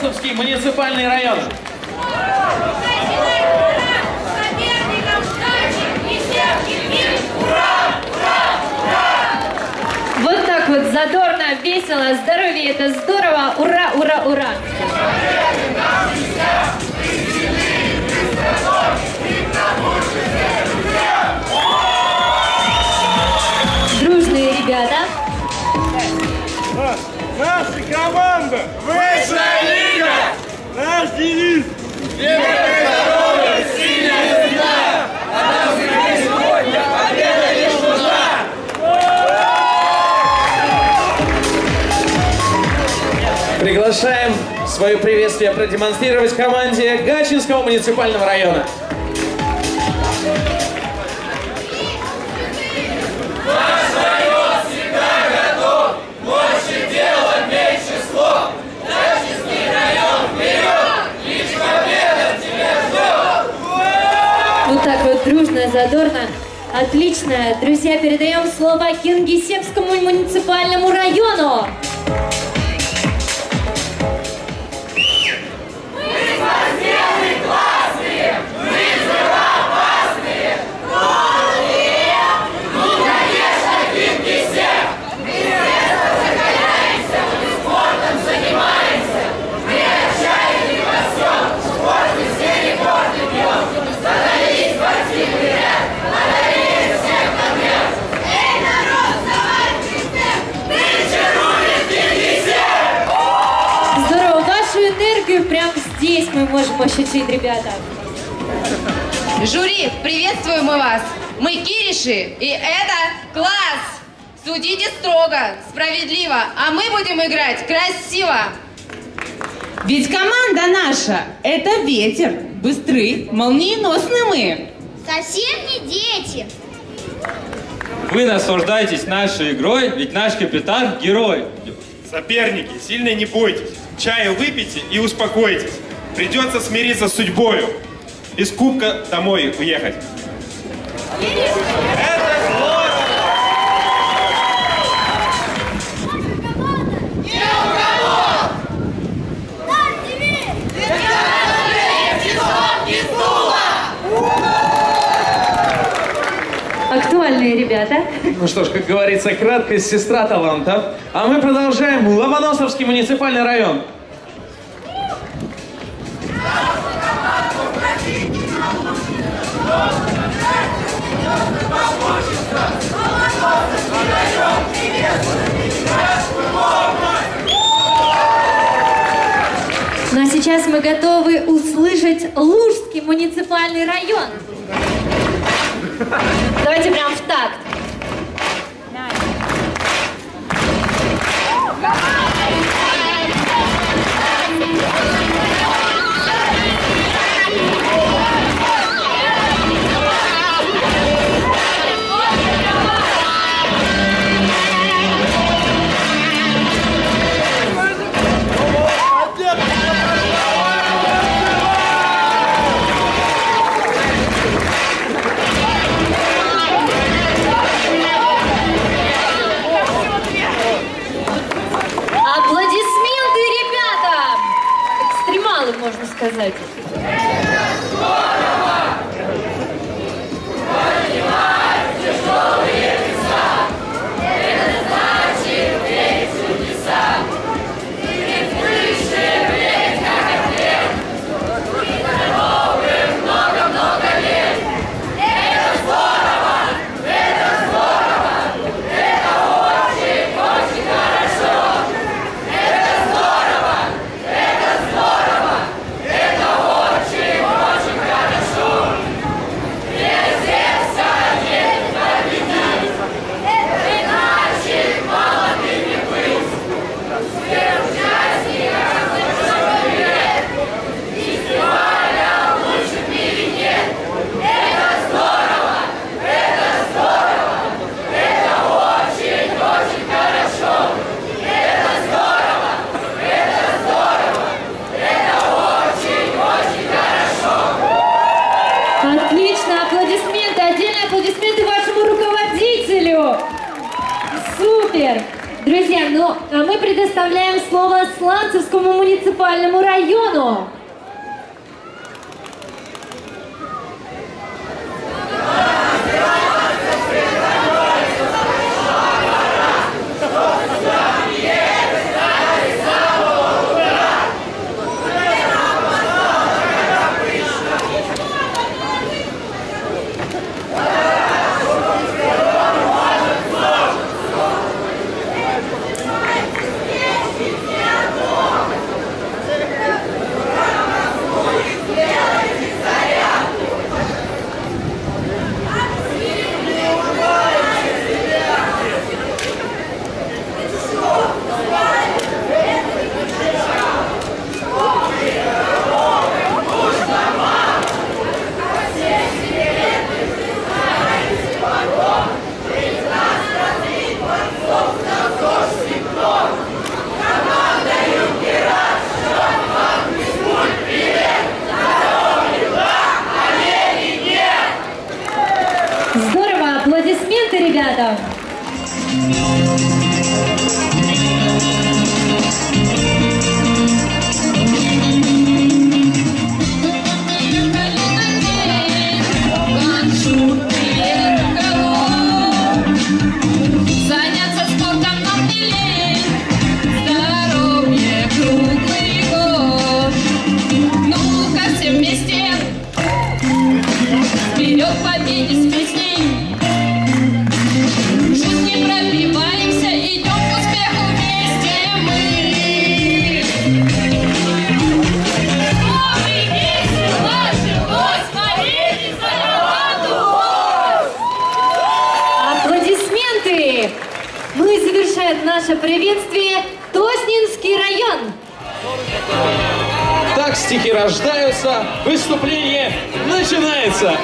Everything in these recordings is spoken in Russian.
Ломоносовский муниципальный район. Вот так вот задорно, весело, здоровье, это здорово. Ура, ура, ура. Девиз! Приглашаем свое приветствие продемонстрировать команде Гатчинского муниципального района. Вот так вот дружно, задорно. Отлично. Друзья, передаем слово Кингисеппскому муниципальному району. Ощутить, ребята. Жюри, приветствуем мы вас! Мы Кириши, и это класс! Судите строго, справедливо, а мы будем играть красиво! Ведь команда наша – это ветер, быстры, молниеносны мы. Совсем не дети. Вы наслаждаетесь нашей игрой, ведь наш капитан – герой. Соперники, сильно не бойтесь. Чаю выпейте и успокойтесь. Придется смириться с судьбою. Без кубка домой уехать. Актуальные ребята. Ну что ж, как говорится, краткость сестра таланта. А мы продолжаем. Ломоносовский муниципальный район. Ну а сейчас мы готовы услышать Лужский муниципальный район. Давайте прям в такт. Экстремалы, сказать. Ну, а мы предоставляем слово Сланцевскому муниципальному району. Вместе, вперед к победе с наше приветствие Тоснинский район. Так стихи рождаются, выступление начинается.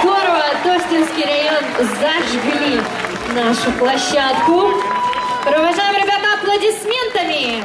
Здорово, Тоснинский район зажгли нашу площадку. Провожаем ребята аплодисментами.